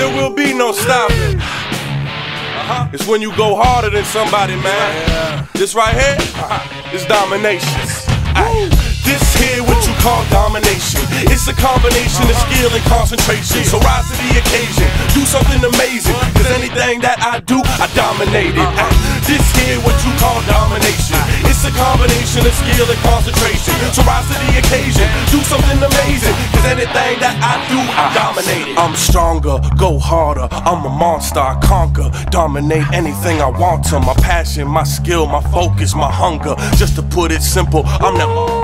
there will be no stopping. Uh-huh. It's when you go harder than somebody, man. This right here uh-huh. is domination. This here what you call domination. It's a combination of uh-huh. skill and concentration. So rise to the occasion, do something amazing. Cause anything that I do, I dominate it. Uh-huh. Ay, This here what you call domination. It's a combination of skill and concentration. So rise to the occasion, do something amazing. Cause anything that I do, I dominate it. I'm stronger, go harder. I'm a monster, I conquer, dominate anything I want to. My passion, my skill, my focus, my hunger. Just to put it simple, I'm the.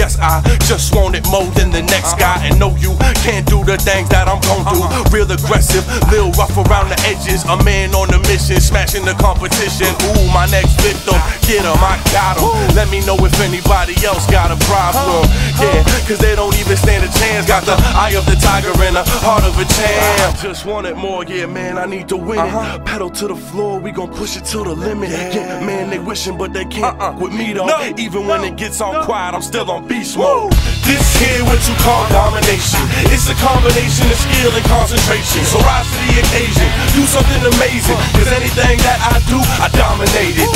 Yes, I just want it more than the next guy. And know you can't do the things that I'm gon' do. Real aggressive, little rough around the edges. A man on the mission, smashing the competition. Ooh, my next victim, get him, I got him. Let me know if anybody else got a problem. Yeah, cause they don't even stand a chance. Got the eye of the tiger and the heart of a champ. Just want it more, yeah, man, I need to win it. Uh-huh. Pedal to the floor, we gon' push it to the limit. Yeah, man, they wishing, but they can't uh-uh. with me though. Even when it gets all quiet, I'm still on beast mode. This here what you call domination. It's a combination of skill and concentration. So rise to the occasion, do something amazing. Cause anything that I do, I dominate it.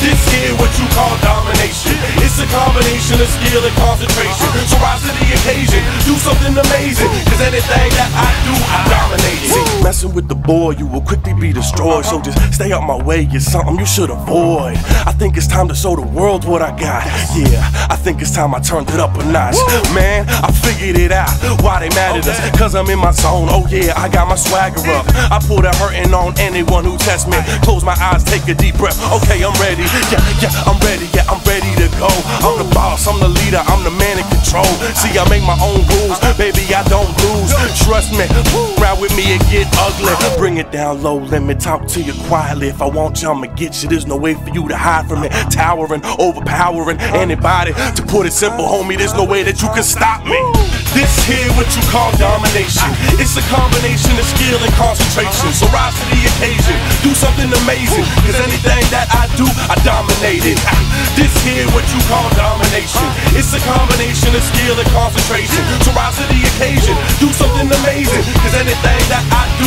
This here what you call domination. It's a combination of skill and concentration. So rise to the occasion, boy, you will quickly be destroyed. So just stay out my way, it's something you should avoid. I think it's time to show the world what I got. Yeah, I think it's time I turned it up a notch. Man, I figured it out. Why they mad at us? Cause I'm in my zone. Oh yeah, I got my swagger up. I pull the hurting on anyone who tests me. Close my eyes, take a deep breath. Okay, I'm ready. Yeah, yeah, I'm ready. Yeah, I'm ready to go. I'm the boss, I'm the leader, I'm the man in control. See, I make my own rules. Baby, I don't lose. Trust me, ride with me and get ugly. Bring it down low, let me talk to you quietly. If I want you, I'ma get you. There's no way for you to hide from it. Towering, overpowering anybody. To put it simple, homie, there's no way that you can stop me. This here what you call domination. It's a combination of skill and concentration. So rise to the occasion, do something amazing. Cause anything that I do, I dominate it. This here what you call domination. It's a combination of skill and concentration. So rise to the occasion, do something amazing. Cause anything that I do,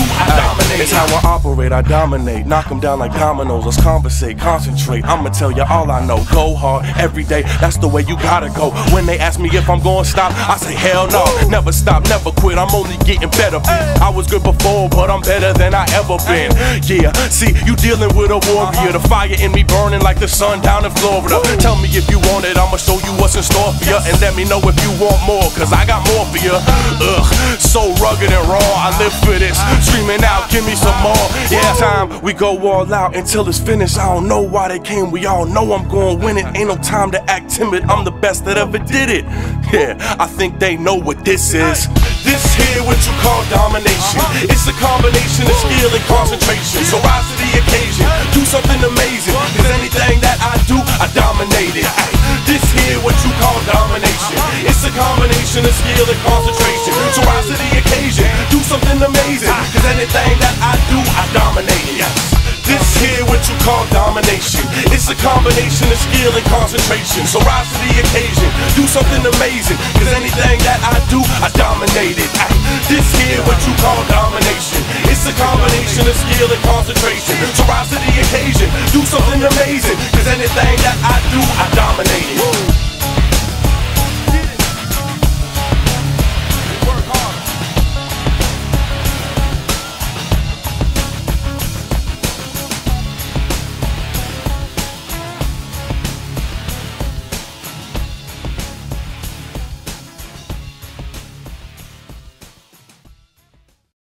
operate, I dominate. Knock them down like dominoes. Let's conversate, concentrate. I'ma tell you all I know. Go hard every day, that's the way you gotta go. When they ask me if I'm gonna stop, I say hell no. Never stop, never quit. I'm only getting better. I was good before, but I'm better than I ever been. Yeah, see, you dealing with a warrior. The fire in me burning like the sun down in Florida. Tell me if you want it, I'ma show you what's in store for you. And let me know if you want more, cause I got more for you. Ugh, so rugged and raw. I live for this. Screaming out, give me some more. Yeah, time we go all out until it's finished. I don't know why they came. We all know I'm gonna win it. Ain't no time to act timid. I'm the best that ever did it. Yeah, I think they know what this is. This here what you call domination. It's a combination of skill and concentration. So rise to the occasion, domination. It's a combination of skill and concentration. So rise to the occasion, do something amazing. Cause anything that I do, I dominate it. Ay, This here what you call domination. It's a combination of skill and concentration. So rise to the occasion, do something amazing.